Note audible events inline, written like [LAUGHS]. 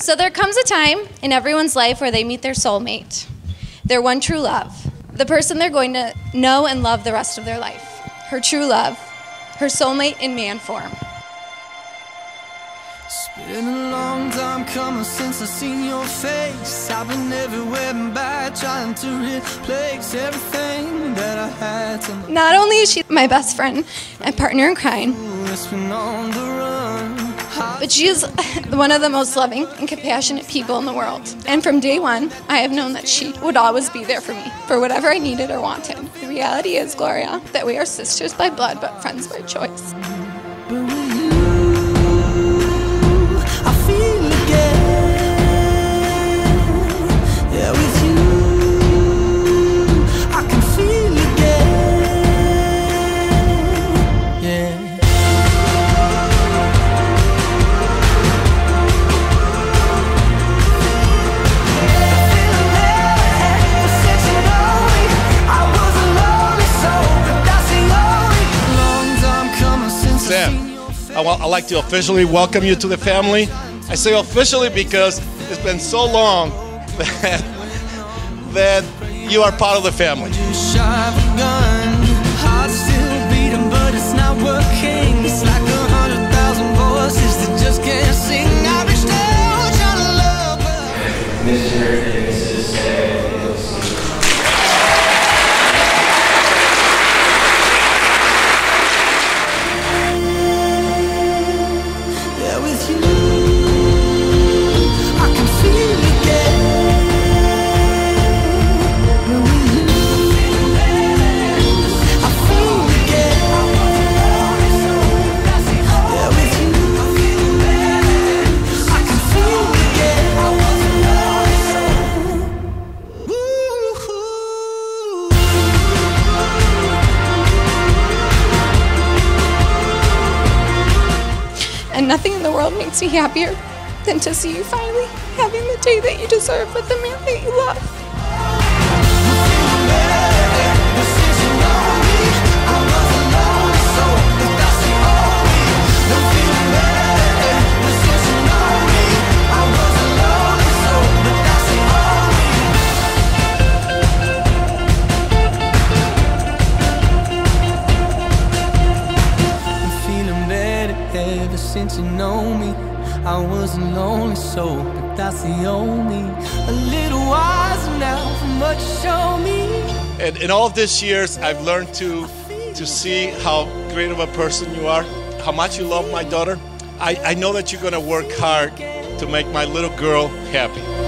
So there comes a time in everyone's life where they meet their soulmate, their one true love, the person they're going to know and love the rest of their life, her true love, her soulmate in man form. It's been a long time coming since I seen your face. I've been everywhere and back trying to replace everything that I had to. Not only is she my best friend and partner in crime, but she is one of the most loving and compassionate people in the world. And from day one, I have known that she would always be there for me, for whatever I needed or wanted. The reality is, Gloria, that we are sisters by blood, but friends by choice. I wa- I'd like to officially welcome you to the family. I say officially because it's been so long [LAUGHS] that, that you are part of the family. It's like a hundred thousand voices that just can't sing. Nothing in the world makes me happier than to see you finally having the day that you deserve with the man that you love. Ever since you know me. I was a lonely soul, but that's the only. A little wiser now from what you show me. And in all of these years, I've learned to to see how great of a person you are, how much you love my daughter. I, I know that you're gonna work hard to make my little girl happy.